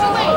wait, wait.